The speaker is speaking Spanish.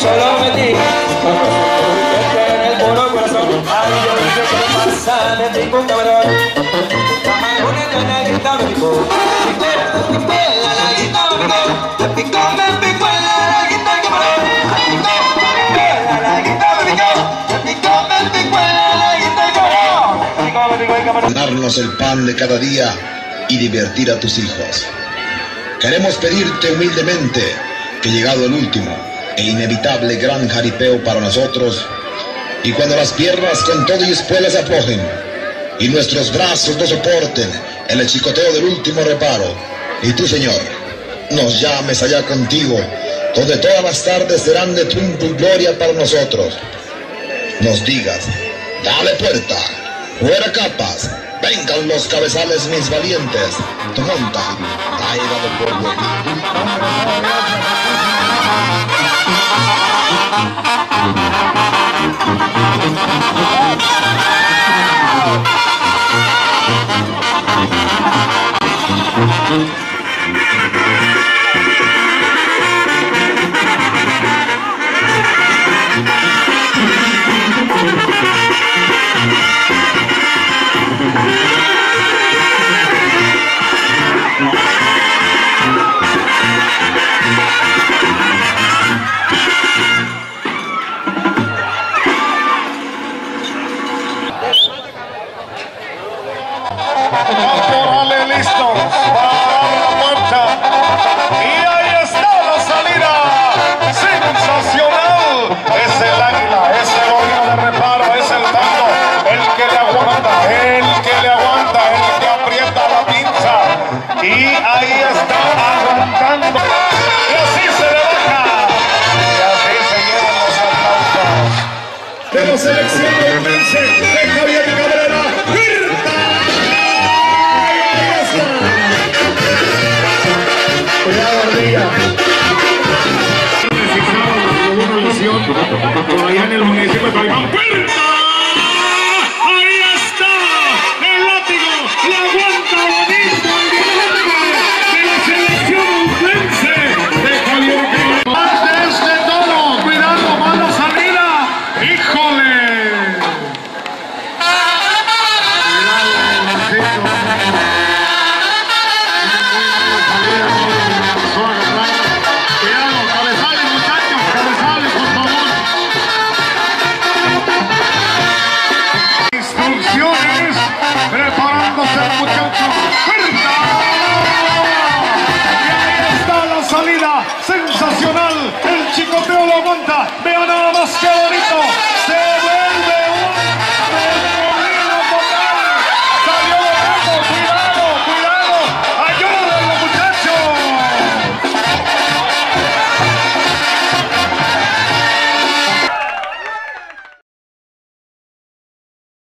Solo me di que en el puro corazón Ay, yo darnos el pan de cada día y divertir a tus hijos. Queremos pedirte humildemente que llegado el último e inevitable gran jaripeo para nosotros, y cuando las piernas con todo y espuelas aflojen, y nuestros brazos no soporten el chicoteo del último reparo, y tú, Señor, nos llames allá contigo, donde todas las tardes serán de triunfo y gloria para nosotros. Nos digas, dale puerta, fuera capas, vengan los cabezales mis valientes, tu monta, aire de pueblo. Caporales listos para la vuelta. Y ahí está la salida. Sensacional. Es el águila, es el de reparo, es el mando. El que le aguanta, el que le aguanta, el que aprieta la pinza. Y ahí está aguantando. Y así se le baja. Y así se llevan los aplausos. De selección de Lesión por allá en el. Salida, sensacional. El